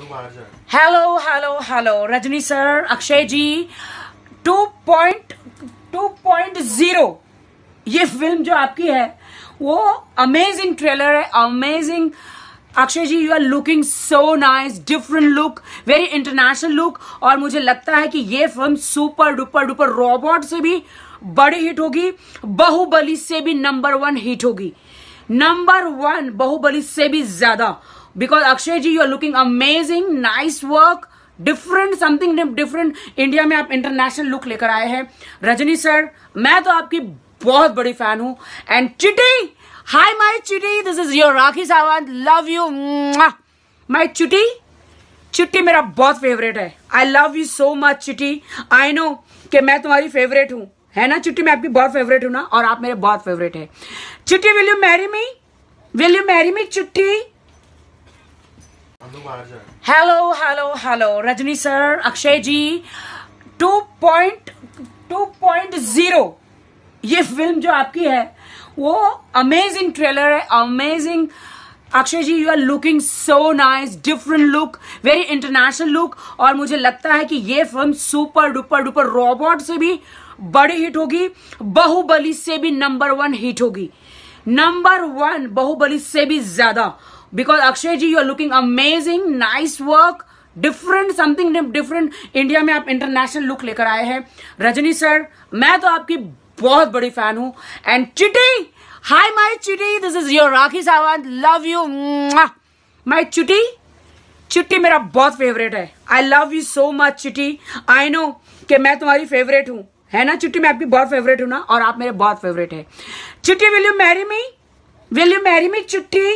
Hello hello hello Rajni sir Akshay ji 2.2.0 ये film जो आपकी है, वो अमेजिंग ट्रेलर है amazing Akshay ji you are looking so nice different look very international look और मुझे लगता है कि ये film super duper duper robot से भी बड़ी हिट होगी, बाहुबली से भी नंबर वन हिट होगी। नंबर वन बाहुबली से भी ज़्यादा। Because Akshay ji you are looking amazing nice work different something different India में आप इंटरनेशनल लुक लेकर आए हैं। रजनी सर, मैं तो आपकी बहुत बड़ी फ़ैन हूँ। And Chitti hi my Chitti this is your Rakhi Sawant love you my Chitti Chitti मेरा बहुत फेवरेट है। I love you so much Chitti I know कि मैं तुम्हारी फेवरेट हूँ। है ना चिट्टी? मैं आपकी बहुत फेवरेट हूँ ना, और आप मेरे बहुत फेवरेट है। Chitti will you marry me will you marry me Chitti? Hello hello hello Rajni sir Akshay ji 2.2.0 ये फ़िल्म जो आपकी है, वो अमेजिंग ट्रेलर है amazing Akshay ji you are looking so nice different look very international look और मुझे लगता है कि ये film super duper duper robot से भी बड़ी हिट होगी, बाहुबली से भी नंबर वन हिट होगी। नंबर वन बाहुबली से भी ज़्यादा। Because Akshay ji you are looking amazing nice work different something different India में आप इंटरनेशनल लुक लेकर आए हैं रजनी सर मैं तो आपकी बहुत बड़ी फ़ैन हूँ। And Chitti hi my Chitti this is your Rakhi Sawant love you my Chitti Chitti मेरा बहुत फेवरेट है। I love you so much Chitti I know कि मैं तुम्हारी फेवरेट हूँ। है ना चिट्टी मैं आपकी बहुत फेवरेट हूँ ना, और आप मेरे बहुत फेवरेट है। Chitti will you marry me will you marry me Chitti